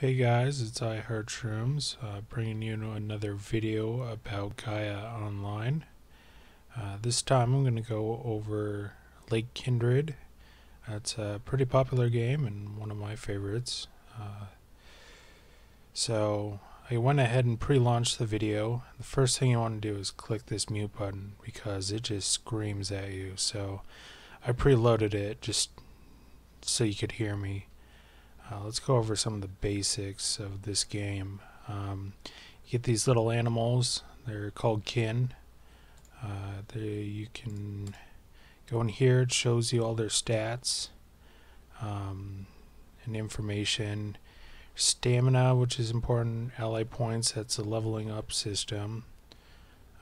Hey guys, it's I Heart Shrooms, uh, bringing you another video about Gaia Online. Uh, this time I'm going to go over Lake Kindred. It's a pretty popular game and one of my favorites. Uh, so I went ahead and pre-launched the video. The first thing you want to do is click this mute button because it just screams at you. So I preloaded it just so you could hear me. Uh, let's go over some of the basics of this game. Um, you get these little animals. They're called kin. Uh, they, you can go in here. It shows you all their stats um, and information. Stamina, which is important. Ally points. That's a leveling up system.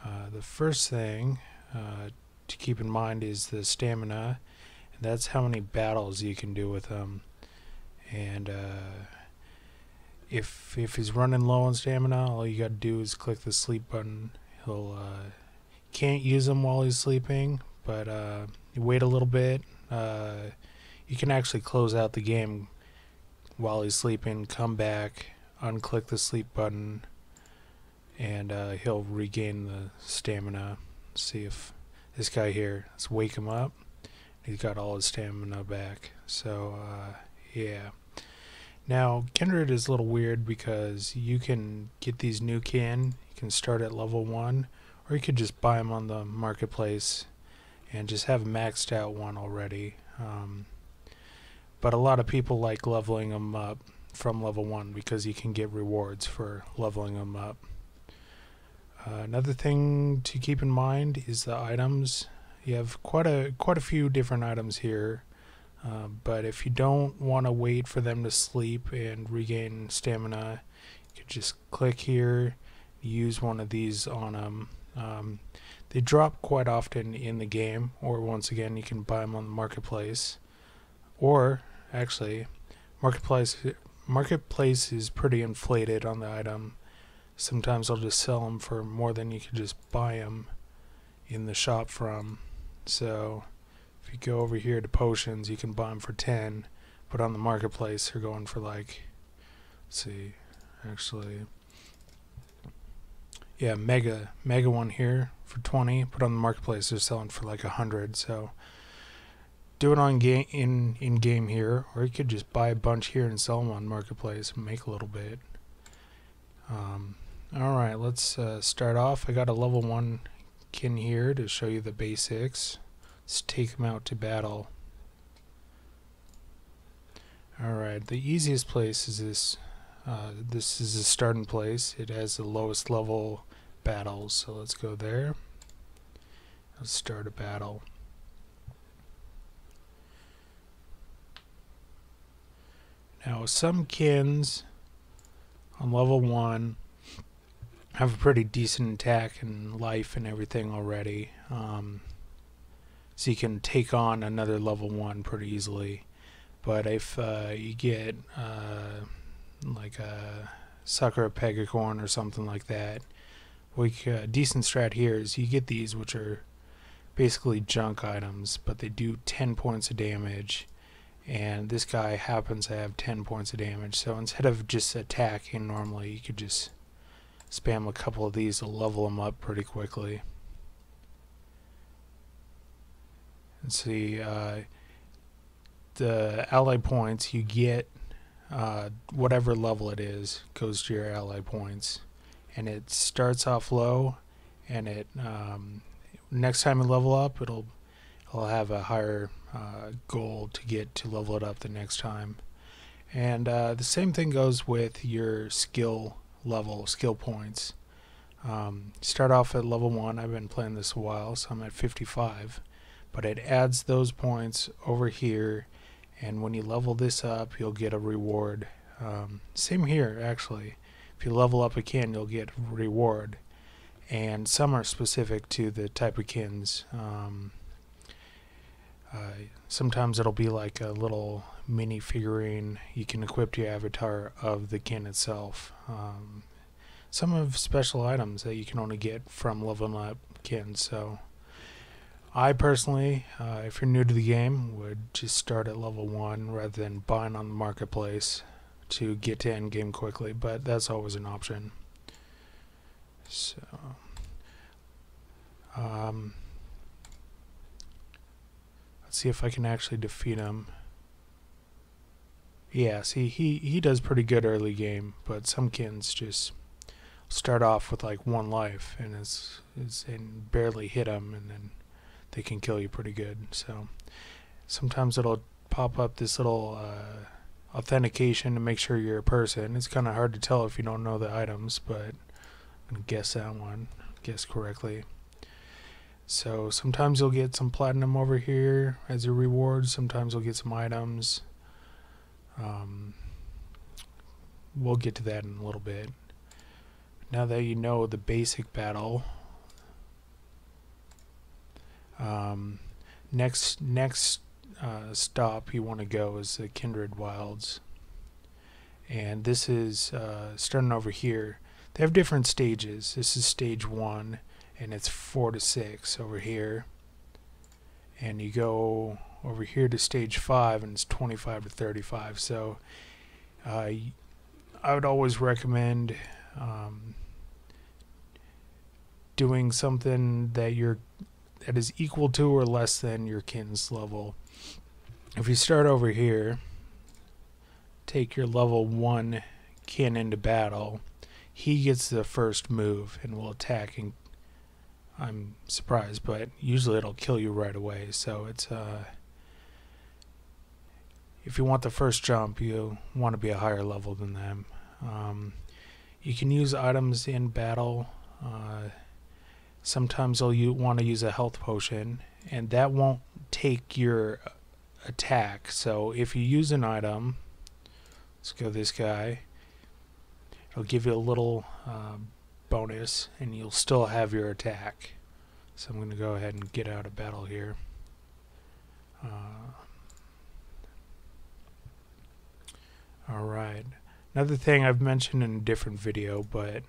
Uh, the first thing uh, to keep in mind is the stamina. And that's how many battles you can do with them and uh, if if he's running low on stamina, all you got to do is click the sleep button. He'll uh, can't use him while he's sleeping, but uh, you wait a little bit. Uh, you can actually close out the game while he's sleeping. Come back, unclick the sleep button, and uh, he'll regain the stamina. see if this guy here. Let's wake him up. He's got all his stamina back. So uh, yeah. Now, Kindred is a little weird because you can get these new kin, you can start at level 1, or you could just buy them on the marketplace and just have maxed out one already. Um, but a lot of people like leveling them up from level 1 because you can get rewards for leveling them up. Uh, another thing to keep in mind is the items. You have quite a quite a few different items here. Uh, but if you don't want to wait for them to sleep and regain stamina, you can just click here, use one of these on them. Um, they drop quite often in the game, or once again, you can buy them on the marketplace. Or, actually, marketplace marketplace is pretty inflated on the item. Sometimes I'll just sell them for more than you could just buy them in the shop from. So if you go over here to potions, you can buy them for 10, but on the marketplace, they're going for like, see, actually, yeah, mega, mega one here for 20, but on the marketplace, they're selling for like 100, so do it on game in in game here, or you could just buy a bunch here and sell them on marketplace and make a little bit. Um, all right, let's uh, start off. I got a level one kin here to show you the basics. Let's take them out to battle. Alright, the easiest place is this. Uh, this is the starting place. It has the lowest level battles, so let's go there. Let's start a battle. Now, some kins on level 1 have a pretty decent attack and life and everything already. Um, so you can take on another level one pretty easily. But if uh, you get uh, like a Sakura Pegacorn or something like that, we a decent strat here is you get these, which are basically junk items, but they do 10 points of damage. And this guy happens to have 10 points of damage, so instead of just attacking normally, you could just spam a couple of these to level them up pretty quickly. Let's see, uh, the ally points you get, uh, whatever level it is, goes to your ally points. And it starts off low, and it um, next time you level up, it'll it'll have a higher uh, goal to get to level it up the next time. And uh, the same thing goes with your skill level, skill points. Um, start off at level 1. I've been playing this a while, so I'm at 55 but it adds those points over here. And when you level this up you'll get a reward. Um, same here actually. If you level up a kin you'll get reward. And some are specific to the type of kins. Um, uh, sometimes it'll be like a little mini figurine. You can equip to your avatar of the kin itself. Um, some of special items that you can only get from leveling up kin so I personally, uh, if you're new to the game, would just start at level 1 rather than buying on the marketplace to get to end game quickly, but that's always an option. So, um, let's see if I can actually defeat him. Yeah, see, he, he does pretty good early game, but some kins just start off with like one life and it's, it's and barely hit him and then they can kill you pretty good. So sometimes it'll pop up this little uh, authentication to make sure you're a person. It's kind of hard to tell if you don't know the items, but guess that one, guess correctly. So sometimes you'll get some platinum over here as a reward. Sometimes you'll get some items. Um, we'll get to that in a little bit. Now that you know the basic battle, um, next next uh, stop you want to go is the Kindred Wilds, and this is uh, starting over here. They have different stages. This is stage one, and it's four to six over here. And you go over here to stage five, and it's 25 to 35. So uh, I would always recommend um, doing something that you're that is equal to or less than your kin's level. If you start over here, take your level 1 kin into battle, he gets the first move and will attack and I'm surprised, but usually it'll kill you right away. So it's uh if you want the first jump, you want to be a higher level than them. Um, you can use items in battle. Uh, sometimes you'll want to use a health potion, and that won't take your attack. So if you use an item, let's go this guy, it'll give you a little uh, bonus, and you'll still have your attack. So I'm going to go ahead and get out of battle here. Uh, Alright. Another thing I've mentioned in a different video, but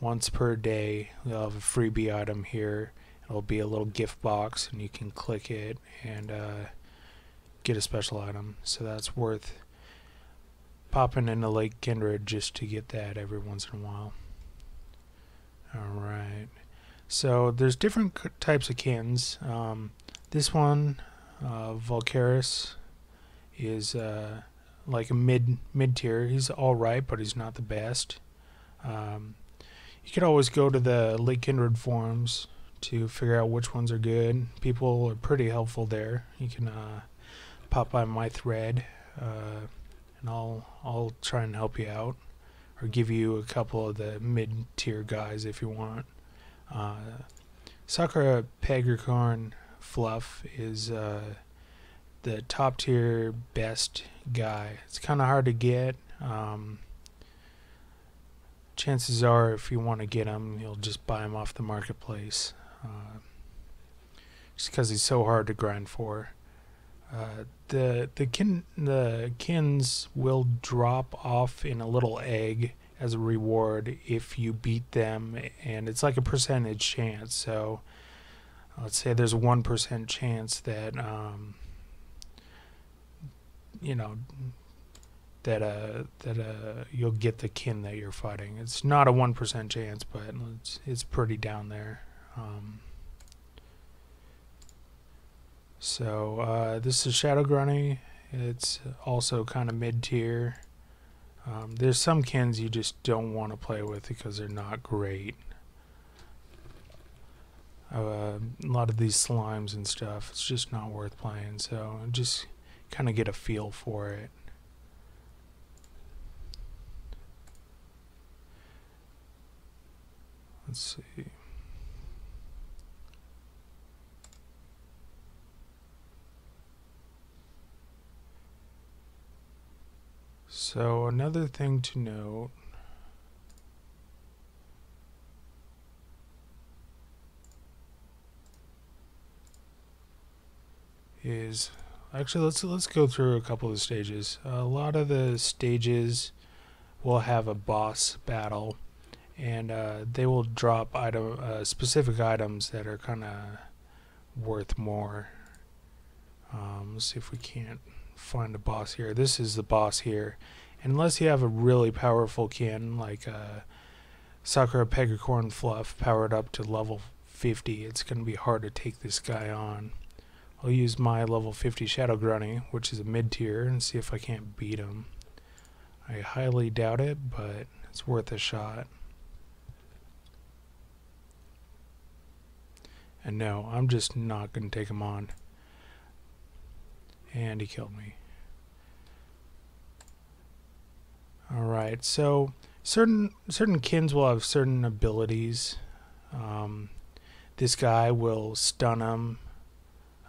once per day we'll have a freebie item here. It'll be a little gift box and you can click it and uh, get a special item. So that's worth popping into Lake Kindred just to get that every once in a while. Alright. So there's different types of kins. Um, this one, uh, is uh, like a mid mid tier. He's all right, but he's not the best. Um, you could always go to the Lake Kindred forums to figure out which ones are good. People are pretty helpful there. You can uh, pop by my thread, uh, and I'll I'll try and help you out, or give you a couple of the mid tier guys if you want. Uh, Sakura Pegacorn Fluff is uh, the top tier best guy. It's kind of hard to get. Um, chances are, if you want to get him, you'll just buy him off the marketplace. Uh, just because he's so hard to grind for. Uh, the the kin the kins will drop off in a little egg as a reward if you beat them, and it's like a percentage chance. So let's say there's one percent chance that um, you know that uh that uh you'll get the kin that you're fighting. It's not a one percent chance, but it's it's pretty down there. Um, so uh, this is Shadow Grunny. It's also kind of mid tier. Um, there's some kins you just don't want to play with because they're not great. Uh, a lot of these slimes and stuff, it's just not worth playing. So just kind of get a feel for it. Let's see. So another thing to note is actually let's let's go through a couple of stages. a lot of the stages will have a boss battle, and uh, they will drop item uh, specific items that are kind of worth more. Um, let's see if we can't find a boss here. This is the boss here, unless you have a really powerful kin like uh, Sakura Pegacorn Fluff powered up to level 50, it's going to be hard to take this guy on. I'll use my level 50 Shadow Grunny, which is a mid tier, and see if I can't beat him. I highly doubt it, but it's worth a shot. And no, I'm just not going to take him on. And he killed me. Alright, so certain certain kins will have certain abilities. Um, this guy will stun him,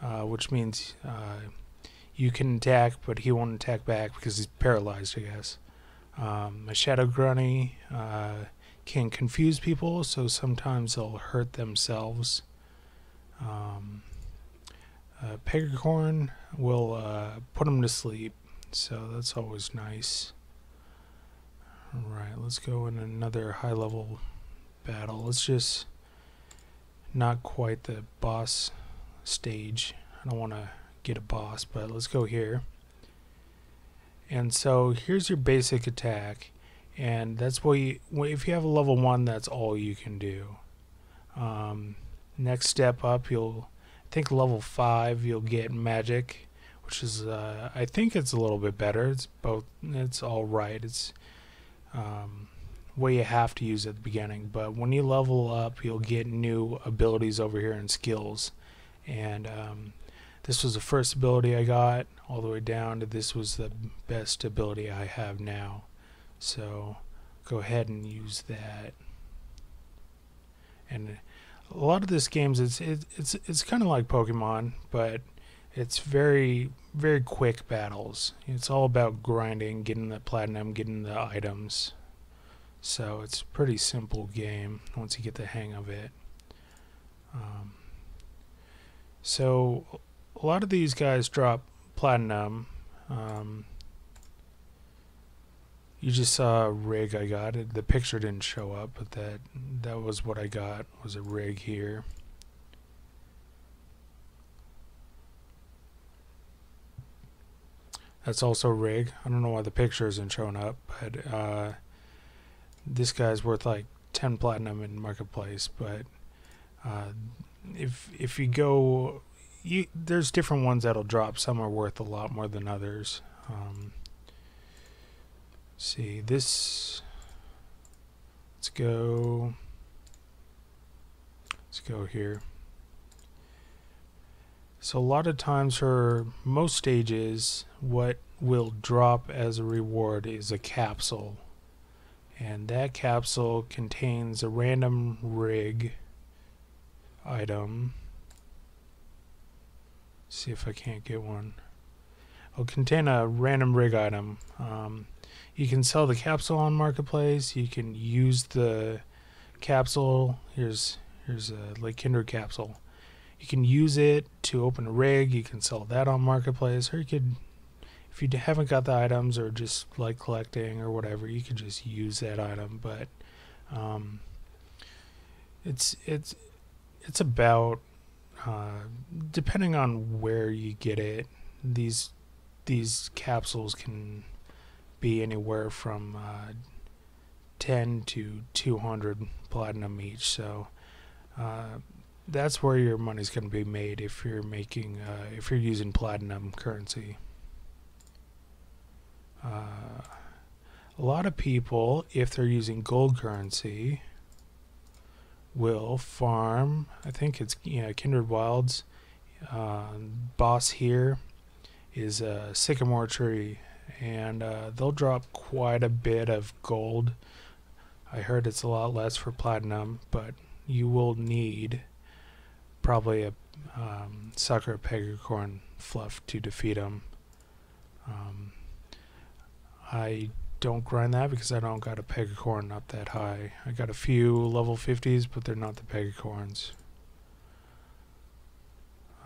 uh, which means uh, you can attack, but he won't attack back because he's paralyzed, I guess. Um, a Shadow Grunny uh, can confuse people, so sometimes they'll hurt themselves. Um, uh, Pegacorn will uh, put them to sleep, so that's always nice. Alright, let's go in another high level battle. Let's just not quite the boss stage. I don't want to get a boss, but let's go here. And so here's your basic attack. And that's what you, if you have a level 1, that's all you can do. Um, next step up, you'll, I think level 5, you'll get magic, which is, uh, I think it's a little bit better. It's both, it's alright. It's um, what you have to use at the beginning. But when you level up, you'll get new abilities over here and skills. And um, this was the first ability I got all the way down to this was the best ability I have now. So go ahead and use that. And a lot of this games it's it, it's it's kind of like Pokemon, but it's very very quick battles. It's all about grinding, getting the platinum, getting the items. So it's a pretty simple game once you get the hang of it. Um, so a lot of these guys drop platinum. Um, you just saw a rig I got. The picture didn't show up, but that that was what I got. Was a rig here. That's also rig. I don't know why the picture isn't showing up, but uh, this guy's worth like 10 platinum in marketplace. But uh, if if you go, you, there's different ones that'll drop. Some are worth a lot more than others. Um, see this. Let's go. Let's go here. So a lot of times for most stages, what will drop as a reward is a capsule. And that capsule contains a random rig item. see if I can't get one. It'll contain a random rig item. Um, you can sell the capsule on marketplace. You can use the capsule. Here's here's a Lake Kindred capsule you can use it to open a rig. You can sell that on marketplace, or you could, if you haven't got the items or just like collecting or whatever, you could just use that item. But um, it's it's it's about uh, depending on where you get it. These these capsules can be anywhere from uh, 10 to 200 platinum each. So uh, that's where your money's going to be made if you're making uh, if you're using platinum currency. Uh, a lot of people, if they're using gold currency, will farm. I think it's you know Kindred Wilds. Uh, boss here is a sycamore tree, and uh, they'll drop quite a bit of gold. I heard it's a lot less for platinum, but you will need probably a um, Sakura Pegacorn fluff to defeat them. Um, I don't grind that because I don't got a Pegacorn up that high. I got a few level 50s, but they're not the Pegacorns.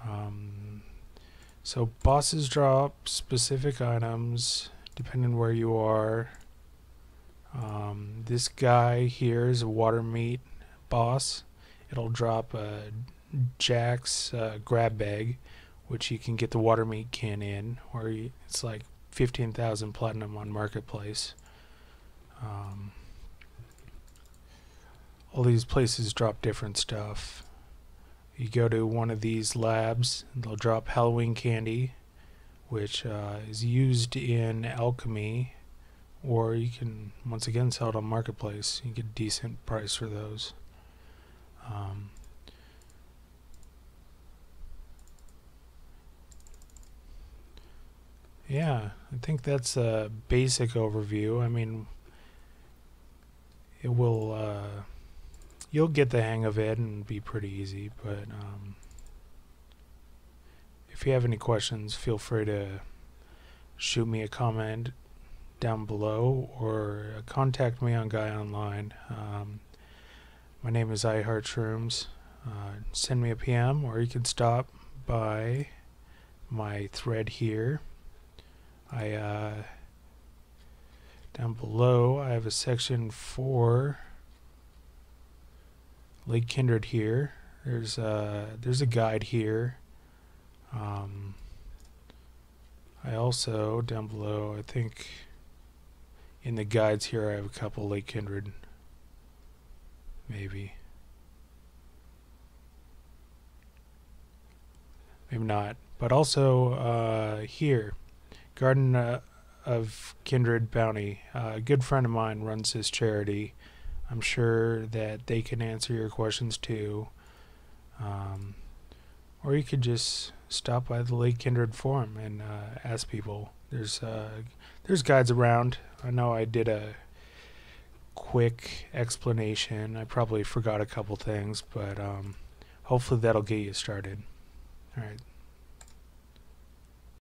Um, so bosses drop specific items depending where you are. Um, this guy here is a water meat boss. It'll drop a Jack's uh, grab bag, which you can get the water meat can in, where you, it's like 15,000 platinum on Marketplace. Um, all these places drop different stuff. You go to one of these labs, they'll drop Halloween candy, which uh, is used in alchemy, or you can once again sell it on Marketplace. You get a decent price for those. Um, yeah, I think that's a basic overview. I mean, it will. Uh, you'll get the hang of it and be pretty easy. But um, if you have any questions, feel free to shoot me a comment down below or contact me on Gaia Online. Um, my name is iHeartShrooms. Uh, send me a PM or you can stop by my thread here. I uh, down below I have a section for Lake Kindred here. There's a there's a guide here. Um, I also down below I think in the guides here I have a couple Lake Kindred maybe maybe not but also uh, here Garden uh, of Kindred Bounty. Uh, a good friend of mine runs this charity. I'm sure that they can answer your questions too. Um, or you could just stop by the Lake Kindred Forum and uh, ask people. There's uh, there's guides around. I know I did a quick explanation. I probably forgot a couple things, but um, hopefully that'll get you started. All right.